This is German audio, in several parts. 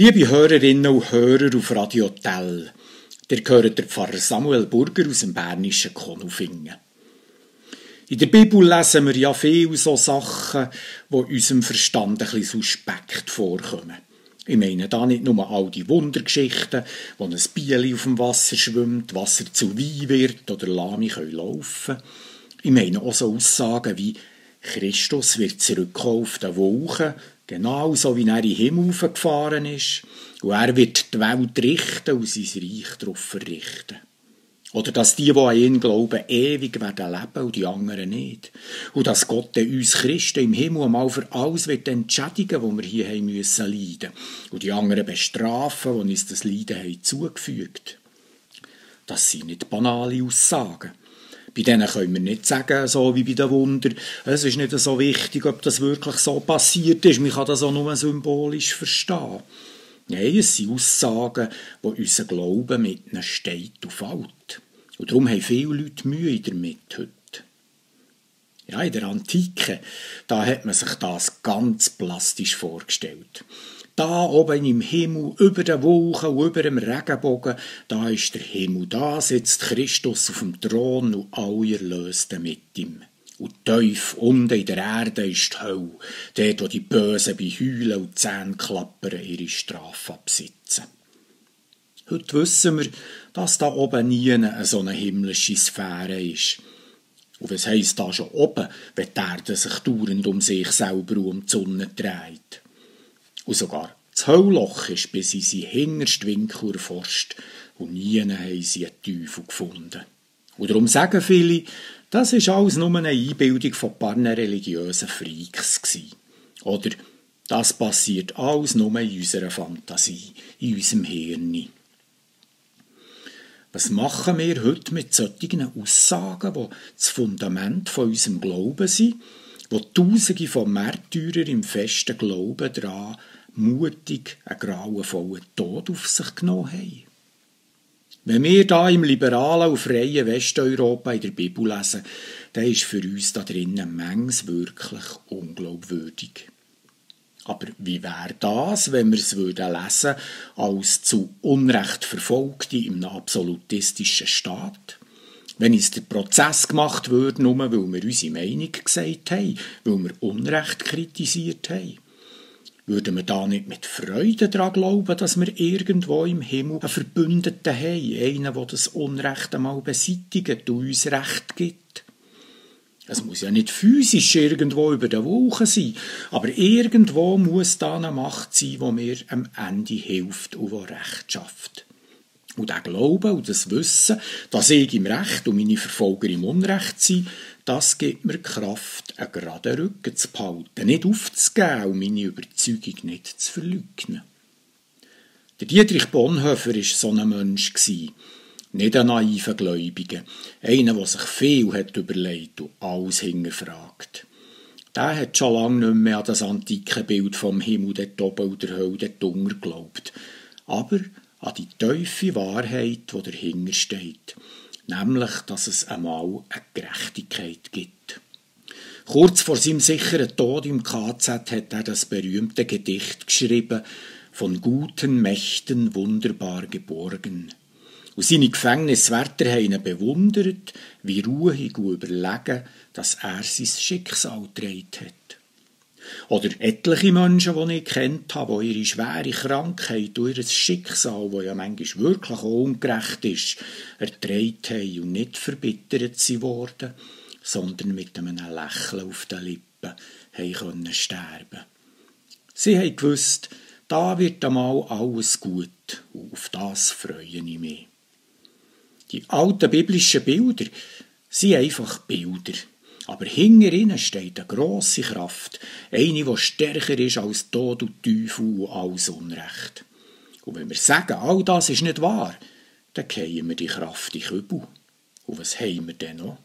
Liebe Hörerinnen und Hörer auf Radio Tell, der gehört der Pfarrer Samuel Burger aus dem bernischen Konufingen. In der Bibel lesen wir ja viel so Sachen, die unserem Verstand ein bisschen suspekt vorkommen. Ich meine da nicht nur all die Wundergeschichten, wo ein Bieli auf dem Wasser schwimmt, Wasser zu Wein wird oder Lami laufen können. Ich meine auch so Aussagen wie Christus wird zurückkommen auf den Wolken, genau so wie er in den Himmel gefahren ist, und er wird die Welt richten und sein Reich darauf verrichten. Oder dass die, die an ihn glauben, ewig werden leben und die anderen nicht. Und dass Gott uns Christen im Himmel einmal für alles wird entschädigen, wo wir hier haben müssen leiden. Und die anderen bestrafen, die uns das Leiden haben zugefügt. Das sind nicht banale Aussagen. Bei denen können wir nicht sagen, so wie bei den Wunder, es ist nicht so wichtig, ob das wirklich so passiert ist. Man kann das auch nur symbolisch verstehen. Nein, es sind Aussagen, die unser Glauben mit ihnen steht und fällt. Und darum haben viele Leute Mühe damit heute. Ja, in der Antike, da hat man sich das ganz plastisch vorgestellt. Da oben im Himmel, über den Wolken und über dem Regenbogen, da ist der Himmel, da sitzt Christus auf dem Thron und alle Erlösten mit ihm. Und tief unten in der Erde ist die Hölle, dort, wo die Bösen bei Heulen und Zähnklappern ihre Strafe absitzen. Heute wissen wir, dass da oben nie eine so eine himmlische Sphäre ist. Und was heisst da schon oben, wenn die Erde sich dauernd um sich selber und um die Sonne dreht? Und sogar das Höllloch ist bis in seinen hintersten Winkel erforscht und nie haben sie einen Teufel gefunden. Und darum sagen viele, das ist alles nur eine Einbildung von ein paar religiösen Freaks gewesen. Oder das passiert alles nur in unserer Fantasie, in unserem Hirn. Was machen wir heute mit solchen Aussagen, die das Fundament von unserem Glauben sind, wo Tausende von Märtyrern im festen Glauben daran mutig einen grauenvollen Tod auf sich genommen haben. Wenn wir da im liberalen und freien Westeuropa in der Bibel lesen, dann ist für uns da drinnen manches wirklich unglaubwürdig. Aber wie wäre das, wenn wir es würden lesen als zu Unrecht Verfolgte im absolutistischen Staat? Wenn uns der Prozess gemacht würde, nur weil wir unsere Meinung gesagt haben, weil wir Unrecht kritisiert haben? Würden wir da nicht mit Freude daran glauben, dass wir irgendwo im Himmel einen Verbündeten haben, einen, der das Unrecht einmal beseitigt und uns Recht gibt? Es muss ja nicht physisch irgendwo über den Wolken sein, aber irgendwo muss da eine Macht sein, wo mir am Ende hilft und wo Recht schafft. Und der Glaube und das Wissen, dass ich im Recht und meine Verfolger im Unrecht sind, das gibt mir Kraft, einen geraden Rücken zu behalten, nicht aufzugeben und meine Überzeugung nicht zu verleugnen. Der Dietrich Bonhoeffer war so ein Mensch. Nicht ein naiver Gläubiger, einer, der sich viel hat überlegt und alles hinterfragt. Der hat schon lange nicht mehr an das antike Bild vom Himmel dort oben und der Hölle dort geglaubt, aber an die tiefe Wahrheit, die dahinter steht nämlich, dass es einmal eine Gerechtigkeit gibt. Kurz vor seinem sicheren Tod im KZ hat er das berühmte Gedicht geschrieben, von guten Mächten wunderbar geborgen. Und seine Gefängniswärter haben ihn bewundert, wie ruhig und überlegen, dass er sein Schicksal gedreht hat. Oder etliche Menschen, die ich kennt habe, die ihre schwere Krankheit und ihr Schicksal, das ja manchmal wirklich auch ungerecht ist, erträgt haben und nicht verbittert sie worden, sondern mit einem Lächeln auf den Lippen haben können sterben. Sie haben gewusst, da wird einmal alles gut und auf das freue ich mich. Die alten biblischen Bilder sind einfach Bilder. Aber hinter ihnen steht eine grosse Kraft, eine, die stärker ist als Tod und Teufel und alles Unrecht. Und wenn wir sagen, all das ist nicht wahr, dann kehren wir die Kraft in Kübel. Und was haben wir denn noch?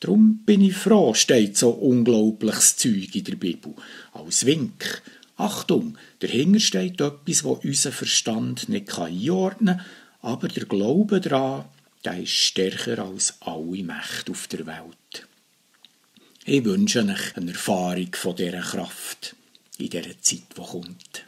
Drum bin ich froh, steht so unglaubliches Zeug in der Bibel. Als Wink. Achtung, dahinter steht etwas, wo unser Verstand nicht einordnen kann, aber der Glaube daran, der ist stärker als alle Mächte auf der Welt. Ich wünsche euch eine Erfahrung von dieser Kraft in dieser Zeit, die kommt.